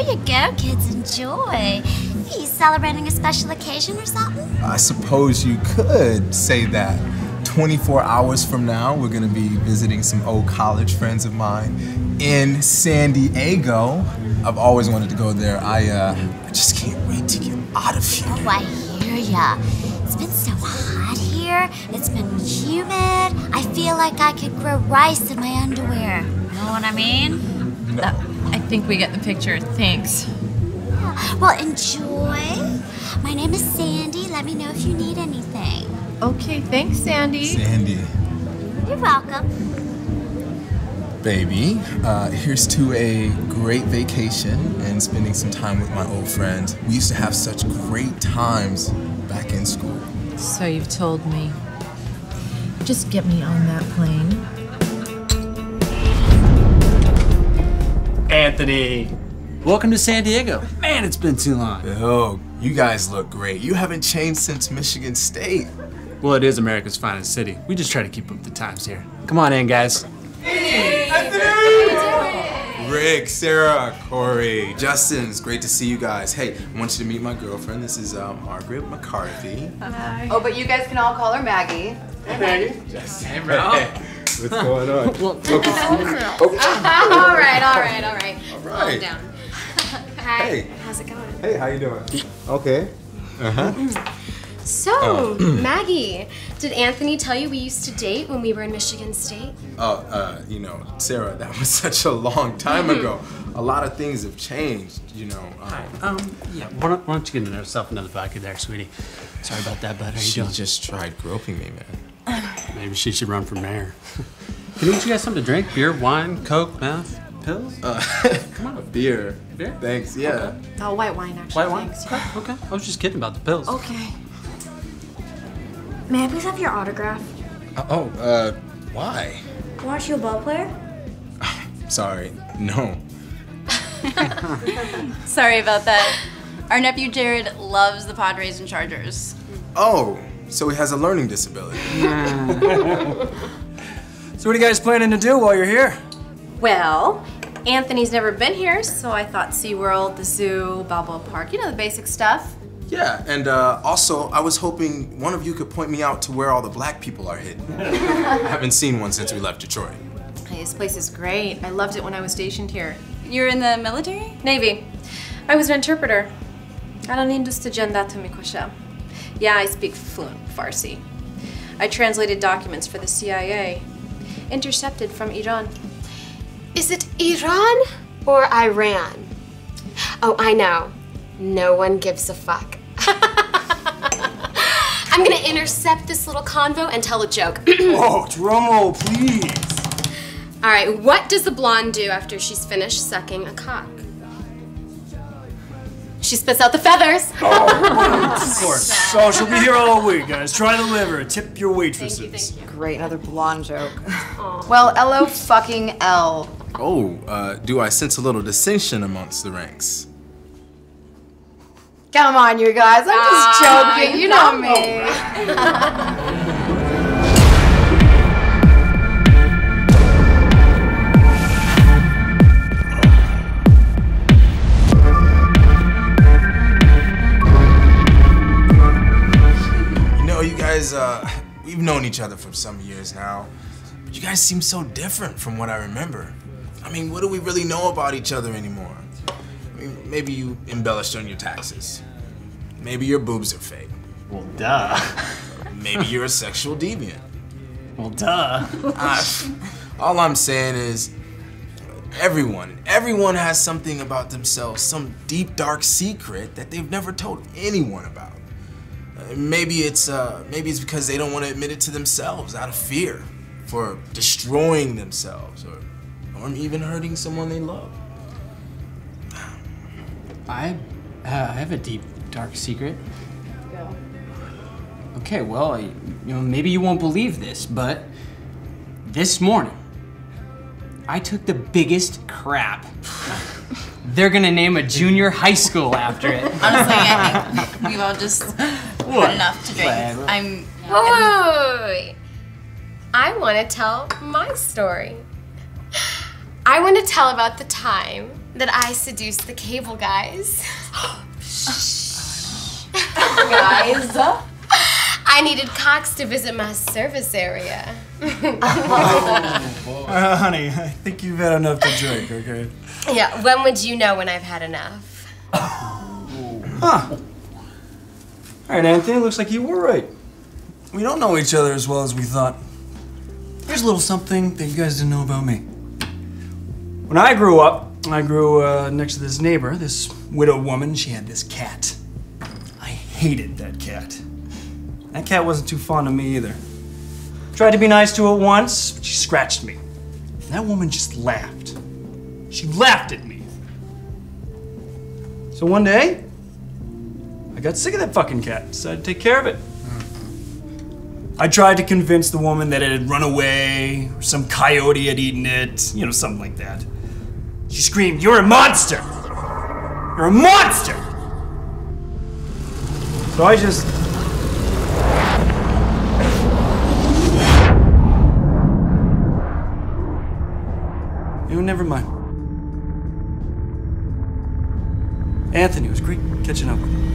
Hey, here you go, kids. Enjoy. You celebrating a special occasion or something? I suppose you could say that. 24 hours from now, we're gonna be visiting some old college friends of mine in San Diego. I've always wanted to go there. I, uh, I just can't wait to get out of here. Oh, I hear ya. It's been so hot here. It's been humid. I feel like I could grow rice in my underwear. You Know what I mean? Uh, I think we get the picture. Thanks. Yeah. Well, enjoy. My name is Sandy. Let me know if you need anything. Okay, thanks, Sandy. Sandy. You're welcome. Baby, uh, here's to a great vacation and spending some time with my old friends. We used to have such great times back in school. So you've told me. Just get me on that plane. Anthony, welcome to San Diego. Man, it's been too long. Oh, you guys look great. You haven't changed since Michigan State. Well, it is America's finest city. We just try to keep up the times here. Come on in, guys. Anthony! Rick, Sarah, Cory, Justin, it's great to see you guys. Hey, I want you to meet my girlfriend. This is uh, Margaret McCarthy. Hi. Oh, but you guys can all call her Maggie. Hey, Maggie. Justin. Hey, bro. What's going on? okay. all right, all right, all right. All right. Calm down. Hi. Hey. How's it going? Hey, how you doing? Okay. Uh-huh. So, Oh. Maggie, did Anthony tell you we used to date when we were in Michigan State? Oh, uh, you know, Sarah, that was such a long time ago. A lot of things have changed, you know. Um, Um, yeah, why don't, why don't you get yourself into the back of there, sweetie? Sorry about that, bud. How you she doing? just tried groping me, man. Maybe she should run for mayor. Can we get you guys something to drink? Beer, wine, coke, meth, pills? Uh, Come on. beer. Beer? Thanks, yeah. Oh, white wine, actually. White wine? Thanks. Okay, okay. I was just kidding about the pills. Okay. May I please have your autograph? Uh, oh, uh, why? Watch you a ball player? Sorry, no. Sorry about that. Our nephew Jared loves the Padres and Chargers. Oh, so he has a learning disability. So what are you guys planning to do while you're here? Well, Anthony's never been here, so I thought SeaWorld, the zoo, Balboa Park, you know, the basic stuff. Yeah, and uh, also, I was hoping one of you could point me out to where all the black people are hidden. I haven't seen one since we left Detroit. Hey, this place is great. I loved it when I was stationed here. You're in the military? Navy. I was an interpreter. Ale nie dostydzienda to mikosha. Yeah, I speak fluent Farsi. I translated documents for the CIA, intercepted from Iran. Is it Iran or Iran? Oh, I know. No one gives a fuck. I'm gonna intercept this little convo and tell a joke. oh, drum roll, please. All right, what does the blonde do after she's finished sucking a cock? She spits out the feathers. Oh, Of course. So she'll be here all week, guys. Try the liver. Tip your waitresses. Great, another blonde joke. well, LO fucking L. Oh, uh, do I sense a little dissension amongst the ranks? Come on, you guys. I'm just Ah, joking. You know me. uh, we've known each other for some years now, but you guys seem so different from what I remember. I mean, what do we really know about each other anymore? I mean, maybe you embellished on your taxes. Maybe your boobs are fake. Well, duh. Maybe you're a sexual deviant. Well, duh. I- all I'm saying is, everyone, everyone has something about themselves, some deep, dark secret that they've never told anyone about. Maybe it's, uh, maybe it's because they don't want to admit it to themselves out of fear for destroying themselves or, or even hurting someone they love. I, uh, I have a deep, dark secret. Okay, well, I, you know, maybe you won't believe this, but this morning, I took the biggest crap. They're gonna name a junior high school after it. Honestly, I think we've all just had enough to drink. Whatever. I'm. Whoa, wait, wait, wait. I want to tell my story. I want to tell about the time that I seduced the cable guys. Guys. I needed Cox to visit my service area. Uh, honey, I think you've had enough to drink, okay? Yeah, when would you know when I've had enough? Huh. All right, Anthony, looks like you were right. We don't know each other as well as we thought. Here's a little something that you guys didn't know about me. When I grew up, I grew uh, next to this neighbor, this widow woman. She had this cat. I hated that cat. That cat wasn't too fond of me either. Tried to be nice to it once, but she scratched me. And that woman just laughed. She laughed at me. So one day, I got sick of that fucking cat. Decided to take care of it. I tried to convince the woman that it had run away, or some coyote had eaten it, you know, something like that. She screamed, You're a monster! You're a monster! So I just. You know, never mind. Anthony, was great catching up with you.